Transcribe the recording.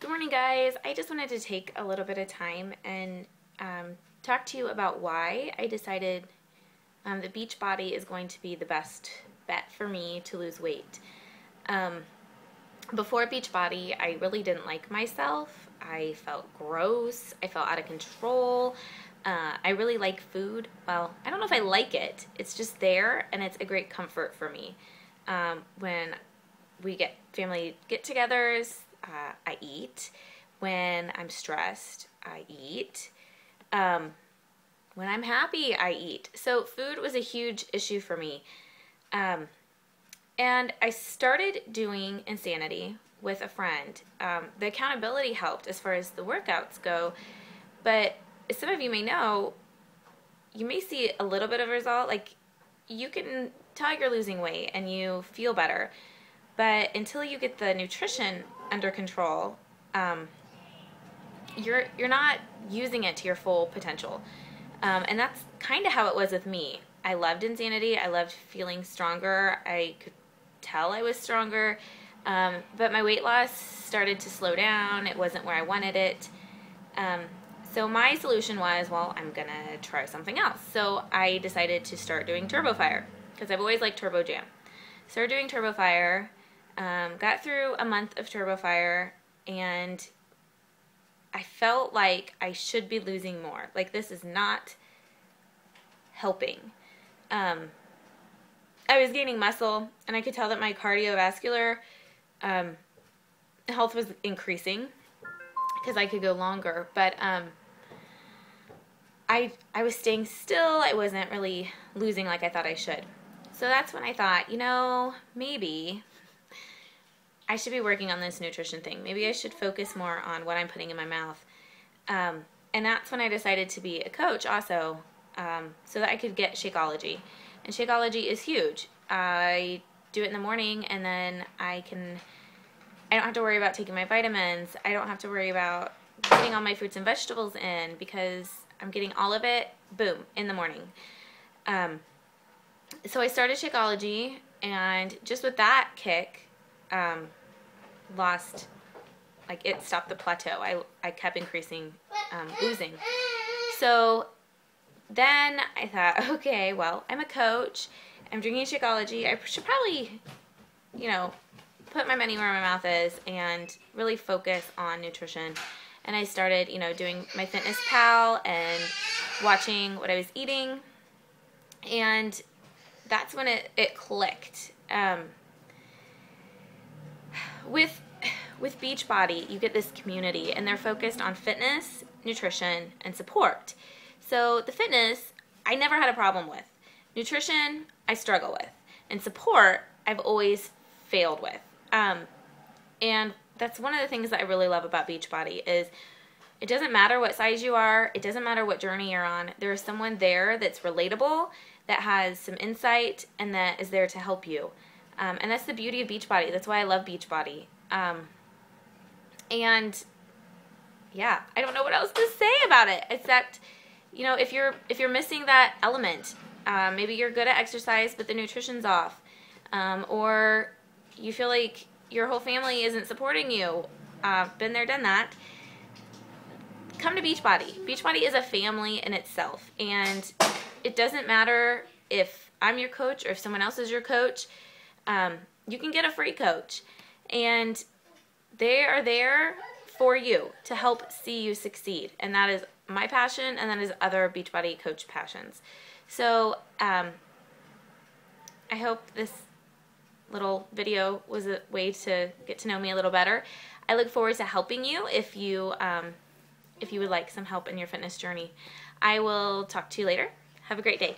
Good morning, guys. I just wanted to take a little bit of time and um, talk to you about why I decided um, the Beachbody is going to be the best bet for me to lose weight. Um, before Beachbody, I really didn't like myself. I felt gross. I felt out of control. Uh, I really like food. Well, I don't know if I like it. It's just there, and it's a great comfort for me. Um, when we get family get-togethers, uh, I eat. When I'm stressed, I eat. Um, when I'm happy, I eat. So food was a huge issue for me. Um, and I started doing Insanity with a friend. Um, the accountability helped as far as the workouts go, but as some of you may know, you may see a little bit of a result. Like you can tell you're losing weight and you feel better, but until you get the nutrition under control, um, you're you're not using it to your full potential. Um, and that's kind of how it was with me. I loved Insanity. I loved feeling stronger. I could tell I was stronger. Um, but my weight loss started to slow down. It wasn't where I wanted it. Um, so my solution was, well, I'm going to try something else. So I decided to start doing TurboFire because I've always liked Turbo Jam. Started doing TurboFire um, got through a month of TurboFire and I felt like I should be losing more. Like this is not helping. Um, I was gaining muscle and I could tell that my cardiovascular um, health was increasing because I could go longer. But um, I, I was staying still. I wasn't really losing like I thought I should. So that's when I thought, you know, maybe I should be working on this nutrition thing. Maybe I should focus more on what I'm putting in my mouth. Um, and that's when I decided to be a coach also, um, so that I could get Shakeology. And Shakeology is huge. I do it in the morning and then I can, I don't have to worry about taking my vitamins. I don't have to worry about getting all my fruits and vegetables in because I'm getting all of it, boom, in the morning. Um, so I started Shakeology and just with that kick, um, lost, like it stopped the plateau. I, I kept increasing um, oozing. So then I thought, okay, well, I'm a coach. I'm drinking Shakeology. I should probably, you know, put my money where my mouth is and really focus on nutrition. And I started, you know, doing my Fitness Pal and watching what I was eating. And that's when it, it clicked. Um, with with Beachbody, you get this community and they're focused on fitness, nutrition, and support. So the fitness, I never had a problem with. Nutrition, I struggle with. And support, I've always failed with. Um, and that's one of the things that I really love about Beachbody is it doesn't matter what size you are, it doesn't matter what journey you're on. There is someone there that's relatable, that has some insight, and that is there to help you. Um, and that's the beauty of Beachbody. That's why I love Beachbody. Um, and yeah, I don't know what else to say about it except, you know, if you're if you're missing that element, uh, maybe you're good at exercise but the nutrition's off, um, or you feel like your whole family isn't supporting you. Uh, been there, done that. Come to Beachbody. Beachbody is a family in itself, and it doesn't matter if I'm your coach or if someone else is your coach um, you can get a free coach. And they are there for you to help see you succeed. And that is my passion, and that is other Beachbody coach passions. So um, I hope this little video was a way to get to know me a little better. I look forward to helping you if you um, if you would like some help in your fitness journey. I will talk to you later. Have a great day.